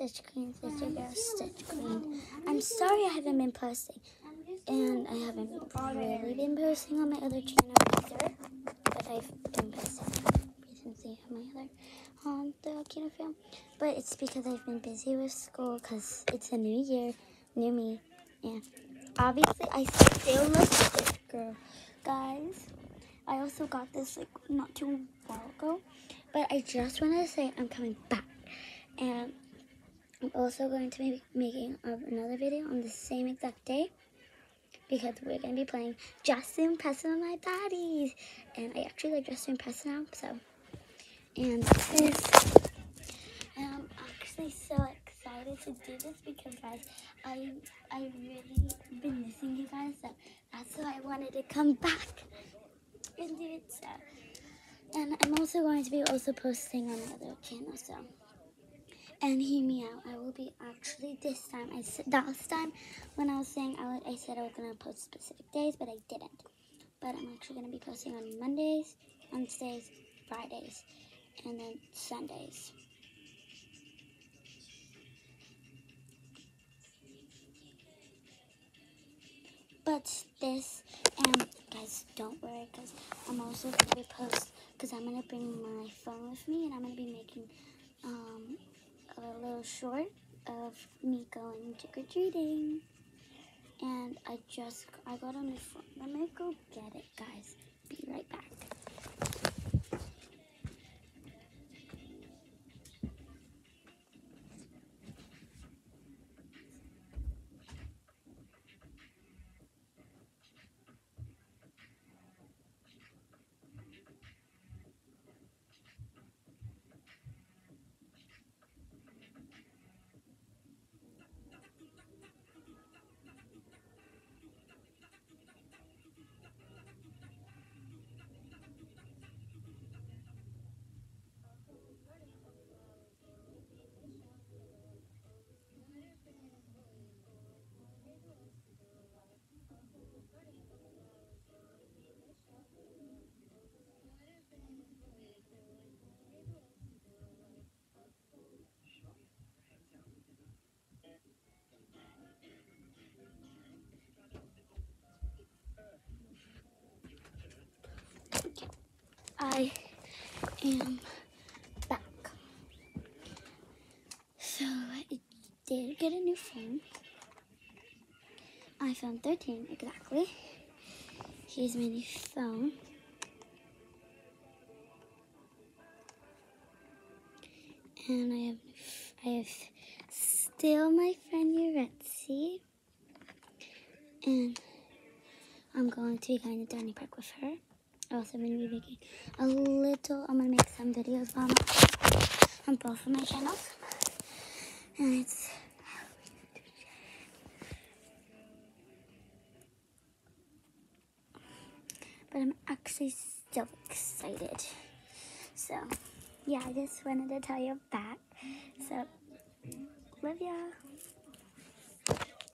Stitch Queen, Stitch Girl, Stitch Queen. I'm sorry I haven't been posting. And I haven't really been posting on my other channel either. But I've been posting recently on my other on the Kino film. But it's because I've been busy with school because it's a new year, new me. And obviously I still love Stitch Girl. Guys, I also got this like not too while ago. But I just want to say I'm coming back. And I'm also going to be making another video on the same exact day because we're going to be playing Dress to Impress on My Baddies. And I actually like Dress to Impress now, so. And this, I'm actually so excited to do this because, guys, I, I really been missing you guys, so that's why I wanted to come back and do it, so. And I'm also going to be also posting on the other channel, so. And hear me out. I actually this time. I said last time when I was saying I, I said I was gonna post specific days, but I didn't. But I'm actually gonna be posting on Mondays, Wednesdays, Fridays, and then Sundays. But this, and guys, don't worry, because I'm also gonna be post, because I'm gonna bring my phone with me, and I'm gonna be making um, a little short of me going trick-or-treating. And I just, I got on my phone. Let me go get it, guys. Be right back. I am back. So I did get a new phone. iPhone 13 exactly. Here's my new phone. And I have I have still my friend Uretzi. And I'm going to be going to Downy Park with her also going to be making a little, I'm going to make some videos on, on both of my channels. And it's but I'm actually so excited. So, yeah, I just wanted to tell you that. So, love.